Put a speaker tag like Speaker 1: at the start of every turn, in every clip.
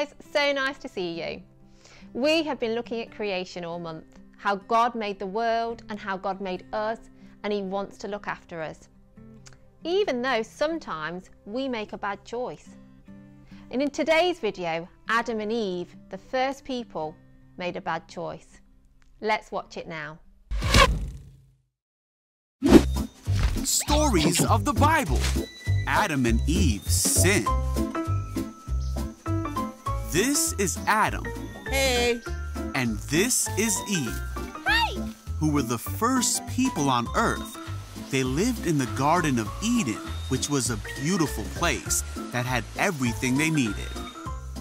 Speaker 1: guys, so nice to see you. We have been looking at creation all month, how God made the world and how God made us, and He wants to look after us. Even though sometimes we make a bad choice. And in today's video, Adam and Eve, the first people, made a bad choice. Let's watch it now.
Speaker 2: Stories of the Bible Adam and Eve sin. This is Adam.
Speaker 3: Hey.
Speaker 2: And this is Eve.
Speaker 4: Hi.
Speaker 2: Who were the first people on earth. They lived in the Garden of Eden, which was a beautiful place that had everything they needed.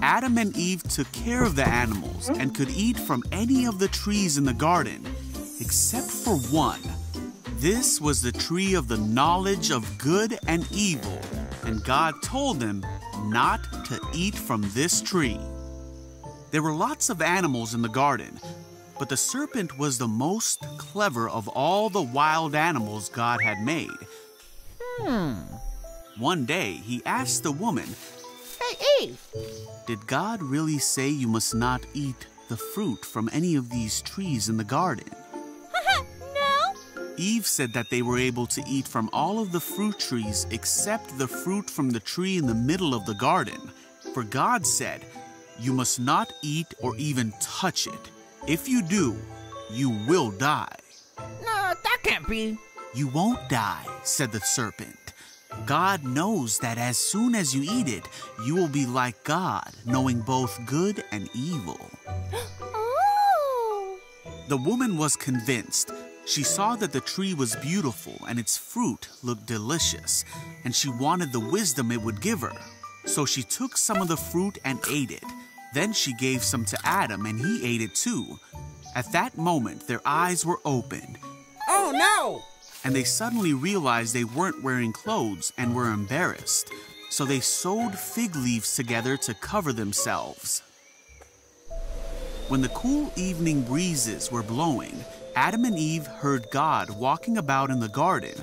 Speaker 2: Adam and Eve took care of the animals and could eat from any of the trees in the garden, except for one. This was the tree of the knowledge of good and evil, and God told them not to eat from this tree. There were lots of animals in the garden, but the serpent was the most clever of all the wild animals God had made.
Speaker 3: Hmm.
Speaker 2: One day, he asked the woman,
Speaker 3: Hey, Eve.
Speaker 2: Did God really say you must not eat the fruit from any of these trees in the garden?
Speaker 4: no.
Speaker 2: Eve said that they were able to eat from all of the fruit trees except the fruit from the tree in the middle of the garden. For God said, You must not eat or even touch it. If you do, you will die.
Speaker 3: No, that can't be.
Speaker 2: You won't die, said the serpent. God knows that as soon as you eat it, you will be like God, knowing both good and evil.
Speaker 4: oh.
Speaker 2: The woman was convinced. She saw that the tree was beautiful and its fruit looked delicious, and she wanted the wisdom it would give her. So she took some of the fruit and ate it. Then she gave some to Adam, and he ate it too. At that moment, their eyes were opened,
Speaker 3: Oh, no.
Speaker 2: and they suddenly realized they weren't wearing clothes and were embarrassed. So they sewed fig leaves together to cover themselves. When the cool evening breezes were blowing, Adam and Eve heard God walking about in the garden,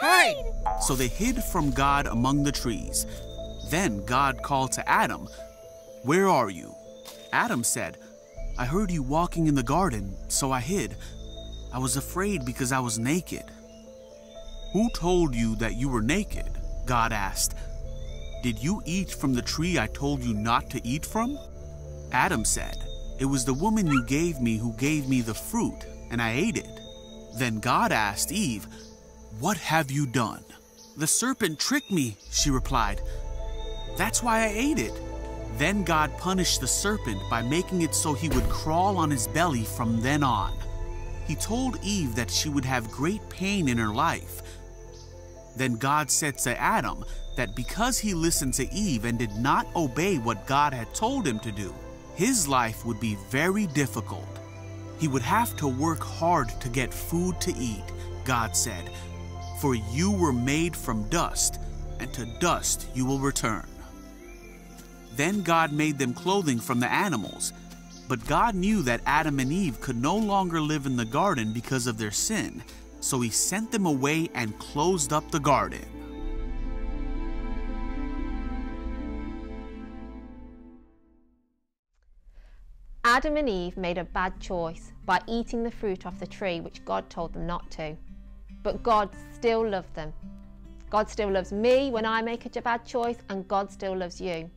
Speaker 3: Hide.
Speaker 2: so they hid from God among the trees. Then God called to Adam, Where are you? Adam said, I heard you walking in the garden, so I hid. I was afraid because I was naked. Who told you that you were naked? God asked. Did you eat from the tree I told you not to eat from? Adam said, It was the woman you gave me who gave me the fruit, and I ate it. Then God asked Eve, What have you done? The serpent tricked me, she replied. That's why I ate it. Then God punished the serpent by making it so he would crawl on his belly from then on. He told Eve that she would have great pain in her life. Then God said to Adam that because he listened to Eve and did not obey what God had told him to do, his life would be very difficult. He would have to work hard to get food to eat, God said, for you were made from dust, and to dust you will return. Then God made them clothing from the animals. But God knew that Adam and Eve could no longer live in the garden because of their sin, so he sent them away and closed up the garden.
Speaker 1: Adam and Eve made a bad choice by eating the fruit off the tree which God told them not to. But God still loved them. God still loves me when I make a bad choice, and God still loves you.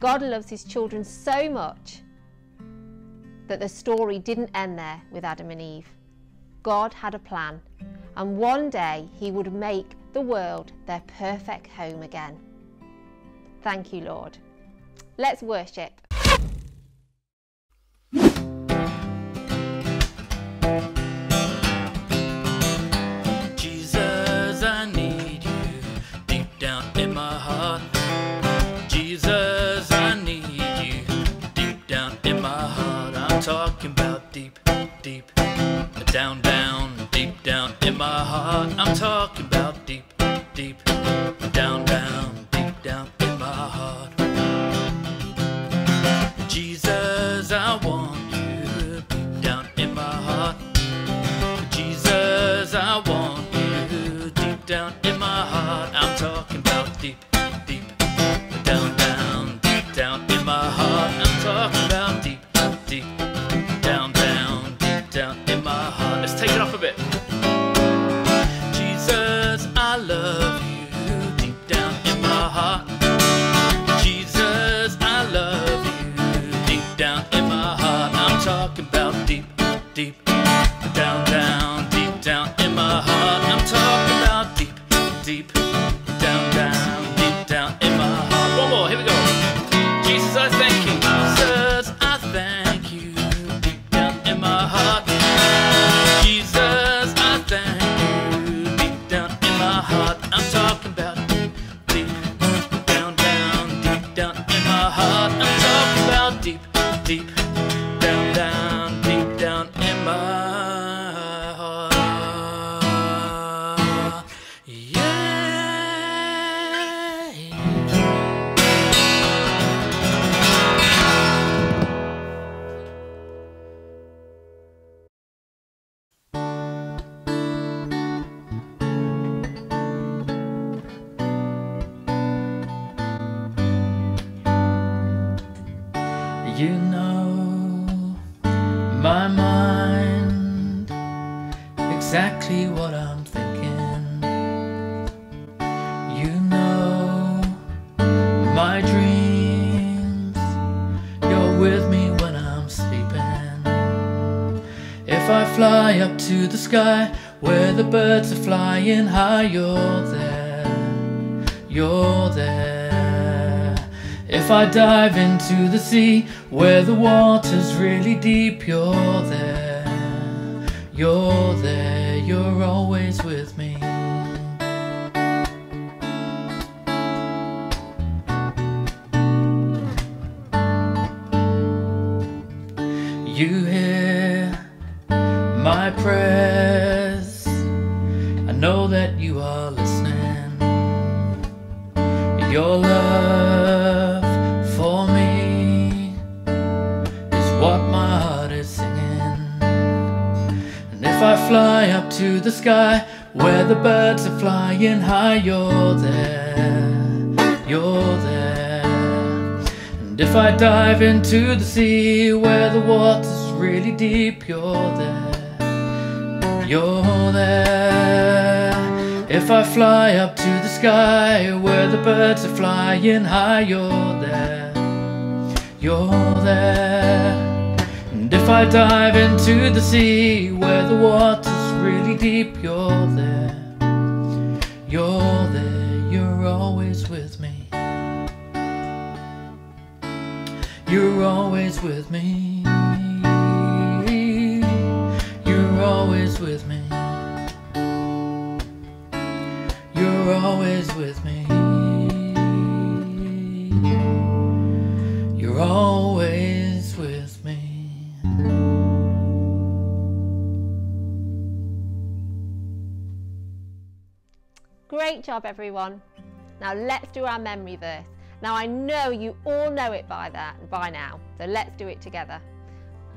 Speaker 1: God loves his children so much that the story didn't end there with Adam and Eve. God had a plan, and one day he would make the world their perfect home again. Thank you, Lord. Let's worship.
Speaker 5: Talking about deep, deep, down, down, deep down in my heart. I'm talking You know my mind, exactly what I'm thinking. You know my dreams, you're with me when I'm sleeping. If I fly up to the sky where the birds are flying high, you're there, you're there. If I dive into the sea where the water's really deep, you're there, you're there, you're always with me. Fly up to the sky where the birds are flying high, you're there, you're there. And if I dive into the sea where the water's really deep, you're there, you're there. If I fly up to the sky where the birds are flying high, you're there, you're there. I dive into the sea where the water's really deep, you're there, you're there, you're always with me. You're always with me. You're always with me. You're always with me.
Speaker 1: Great job, everyone. Now let's do our memory verse. Now I know you all know it by that by now, so let's do it together.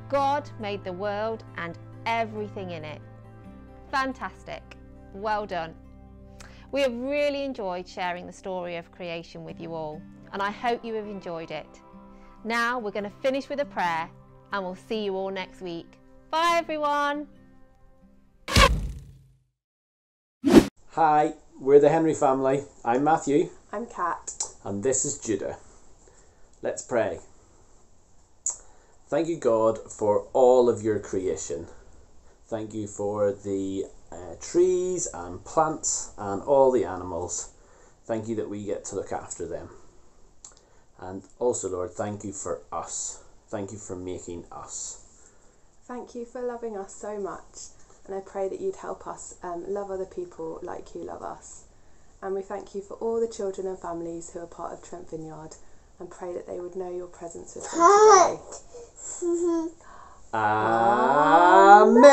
Speaker 1: God made the world and everything in it. Fantastic. Well done. We have really enjoyed sharing the story of creation with you all, and I hope you have enjoyed it. Now we're going to finish with a prayer, and we'll see you all next week. Bye, everyone.
Speaker 6: Hi, we're the Henry family. I'm Matthew,
Speaker 7: I'm Kat.
Speaker 6: and this is Judah. Let's pray. Thank you, God, for all of your creation. Thank you for the uh, trees and plants and all the animals. Thank you that we get to look after them. And also, Lord, thank you for us. Thank you for making us.
Speaker 7: Thank you for loving us so much, and I pray that you'd help us um, love other people like you love us. And we thank you for all the children and families who are part of Trent Vineyard, and pray that they would know your presence with them today.
Speaker 6: Amen.